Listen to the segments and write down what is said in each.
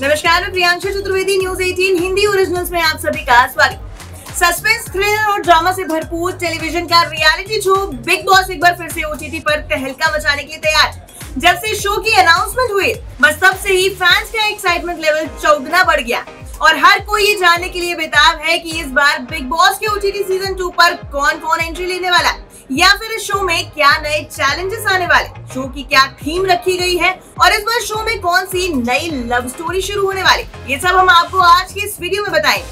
नमस्कार, मैं Priyanshu Chaturvedi news 18 Hindi originals में आप सभी का स्वागत। सस्पेंस थ्रिलर और ड्रामा से भरपूर टेलीविज़न का रियलिटी शो बिग बॉस एक बार फिर से ओटीटी पर तहलका मचाने के लिए तैयार। जब से शो की अनाउंसमेंट हुई, बस तब से ही फैंस का एक्साइटमेंट लेवल चौगुना बढ़ गया। और हर कोई ये जानने के लिए बेताब है कि इस बार बिग बॉस के ओटीटी सीज़न टू पर कौन कौन एंट्री लेने वाला है। या फिर इस शो में क्या नए चैलेंजेस आने वाले? शो की क्या थीम रखी गई है? और इस बार शो में कौन सी नई लव स्टोरी शुरू होने वाली? ये सब हम आपको आज के इस वीडियो में बताएँगे।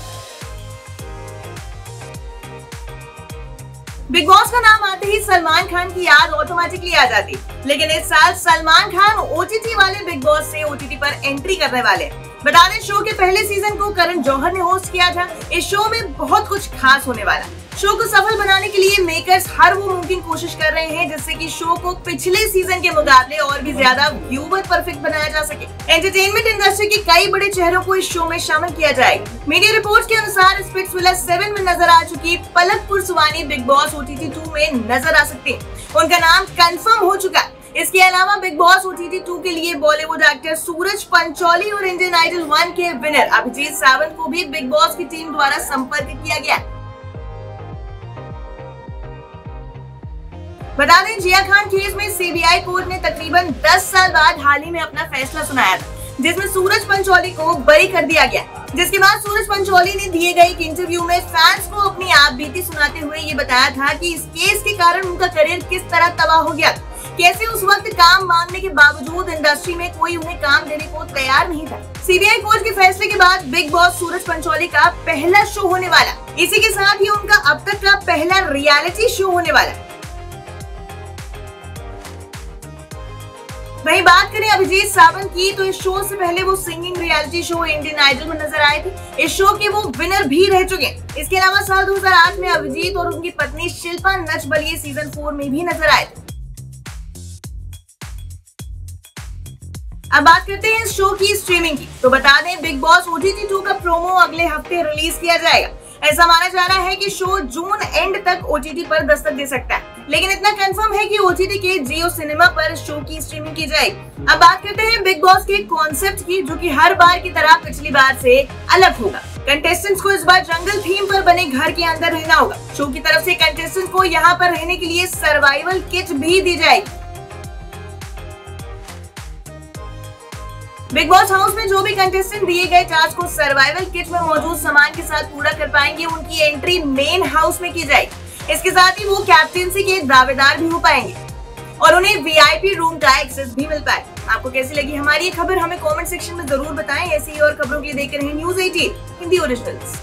बिग बॉस का नाम आते ही सलमान खान की याद ऑटोमेटिकली आ जाती। लेकिन इस साल सलमान खान ओटीटी वाले बिग बॉस से ओटीटी पर एंट्री करने वाले। बता दें शो के पहले सीज़न को करण जौहर ने होस्ट किया था। इस शो में बहुत कुछ खास होने वाला। शो को सफल बनाने के लिए मेकर्स हर वो मुमकिन कोशिश कर रहे हैं, जिससे कि शो को पिछले सीज़न के मुकाबले और भी ज़्यादा व्यूवर परफेक्ट बनाया जा सके। एंटरटेनमेंट इंडस्ट्री के कई बड़े चेहरों को इस शो में शामिल किया जाएगा। मीडिया रिपोर्ट के अनुसार सेवन में नज़र आ चुकी Palak Purswani Bigg Boss OTT two में नज़र आ सकती है। उनका नाम कंफर्म हो चुका इसके अलावा बिग बॉस ओटीटी टू के लिए बॉलीवुड एक्टर सूरज पंचौली और इंडियन आइडल वन के विनर अभिजीत सावंत को भी बिग बॉस की टीम द्वारा संपर्क किया गया बता दें, जिया खान केस में सीबीआई कोर्ट ने तकरीबन 10 साल बाद हाल ही में अपना फैसला सुनाया था, जिसमें सूरज पंचोली को बरी कर दिया गया। जिसके बाद सूरज पंचोली ने दिए गए एक इंटरव्यू में फैंस को अपनी आप बीती सुनाते हुए ये बताया था कि इस केस के कारण उनका करियर किस तरह तबाह हो गया। कैसे उस वक्त काम मांगने के बावजूद इंडस्ट्री में कोई उन्हें काम देने को तैयार नहीं था। सीबीआई कोर्ट के फैसले के बाद बिग बॉस सूरज पंचोली का पहला शो होने वाला। इसी के साथ ही उनका अब तक का पहला रियलिटी शो होने वाला। वही बात करें अभिजीत सावंत की तो इस शो से पहले वो singing reality show Indian Idol में नज़र आए थे। इस शो के वो विनर भी रह चुके हैं। इसके अलावा साल 2008 में अभिजीत और उनकी पत्नी शिल्पा नच बलिए सीज़न फोर में भी नज़र आए थे। अब बात करते हैं इस शो की स्ट्रीमिंग की। तो बता दें बिग बॉस ओटीटी टू का प्रोमो अगले हफ़्ते रिलीज़ किया जाएगा। ऐसा माना जा रहा है कि शो जून एंड तक ओटीटी पर दस्तक दे सकता है। लेकिन इतना कंफर्म है कि ओटीटी के जियो सिनेमा पर शो की स्ट्रीमिंग की जाएगी। अब बात करते हैं बिग बॉस के कॉन्सेप्ट की, जो कि हर बार की तरह पिछली बार से अलग होगा। कंटेस्टेंट्स को इस बार जंगल थीम पर बने घर के अंदर रहना होगा। शो की तरफ़ से कंटेस्टेंट्स को यहाँ पर रहने के लिए सर्वाइवल किट भी दी जाएगी। बिग बॉस हाउस में जो भी कंटेस्टेंट दिए गए टास्क को सर्वाइवल किट में मौजूद सामान के साथ पूरा कर पाएँगे, उनकी एंट्री मेन हाउस में की जाएगी। इसके साथ ही वो कैप्टेंसी के दावेदार भी हो पाएँगे और उन्हें वीआईपी रूम का एक्सेस भी मिल पाए। आपको कैसी लगी हमारी ये खबर हमें कमेंट सेक्शन में ज़रूर बताएँ। ऐसी ही और खबरों के लिए देखते रहे न्यूज़ एटीन हिंदी ओरिजिनल्स